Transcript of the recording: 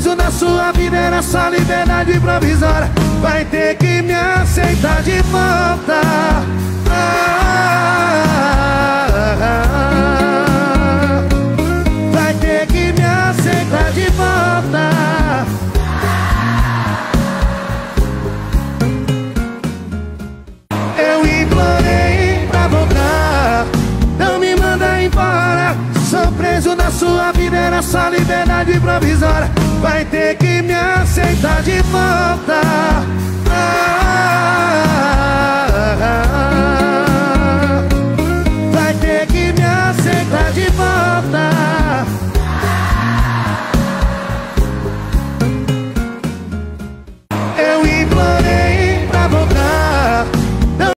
peso na sua vida é era só liberdade provisória Vai ter que me aceitar de volta. Preso da sua vida Era só liberdade provisória Vai ter que me aceitar de volta